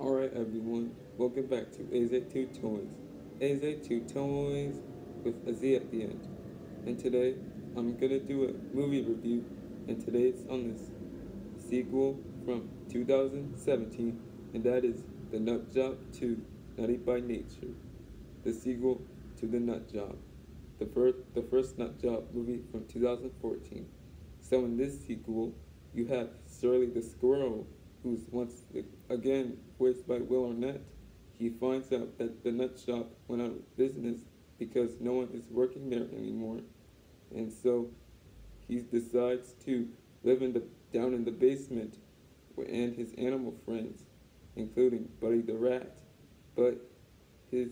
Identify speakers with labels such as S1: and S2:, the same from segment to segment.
S1: Alright everyone, welcome back to Eze2 Toyz. Eze2 Toyz with a Z at the end. And today, I'm gonna do a movie review, and today it's on this sequel from 2017, and that is The Nut Job 2, Nutty by Nature. The sequel to The Nut Job. The first, the first Nut Job movie from 2014. So in this sequel, you have Surly the Squirrel, who's once again voiced by Will Arnett. He finds out that the nut shop went out of business because no one is working there anymore. And so he decides to live in the down in the basement and his animal friends, including Buddy the Rat. But his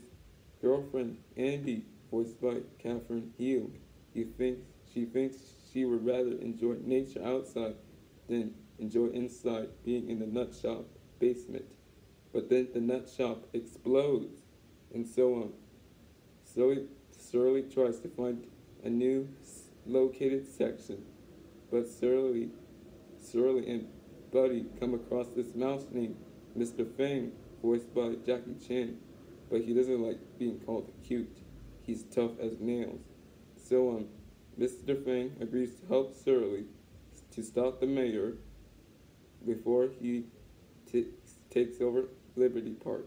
S1: girlfriend Andy, voiced by Katherine Heigl, he thinks she thinks she would rather enjoy nature outside than enjoy inside being in the nut shop basement. But then the nut shop explodes, and so on. Slowly, Surly tries to find a new located section, but Surly, Surly and Buddy come across this mouse named Mr. Fang, voiced by Jackie Chan, but he doesn't like being called cute. He's tough as nails. So um, Mr. Fang agrees to help Surly to stop the mayor before he takes over Liberty Park.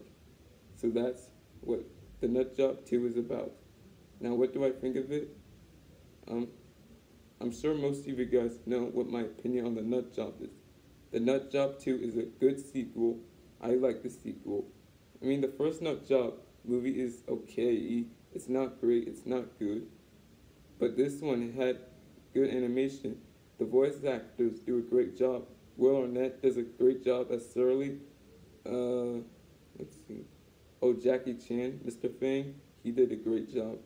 S1: So that's what the Nut Job 2 is about. Now, what do I think of it? Um, I'm sure most of you guys know what my opinion on the Nut Job is. The Nut Job 2 is a good sequel. I like the sequel. I mean, the first Nut Job movie is okay. It's not great. It's not good. But this one had good animation. The voice actors do a great job. Will Arnett does a great job as Surly. Uh, let's see. Oh, Jackie Chan, Mr. Fang, he did a great job.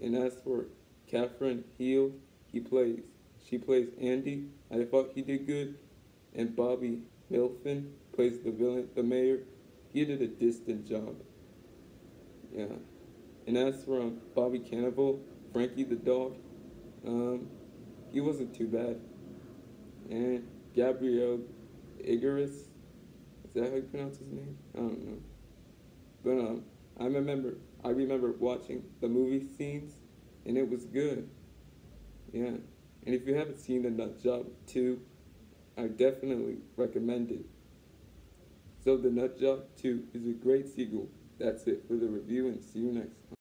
S1: And as for Katherine Heigl, he plays. She plays Andy. I thought he did good. And Bobby Milford plays the villain, the mayor. He did a distant job. Yeah. And as for um, Bobby Cannavale, Frankie the dog, um, he wasn't too bad. And Gabriel Icarus. Is that how you pronounce his name? I don't know. But um, I remember I remember watching the movie scenes, and it was good. Yeah, and if you haven't seen The Nut Job 2, I definitely recommend it. So The Nut Job 2 is a great sequel. That's it for the review, and see you next time.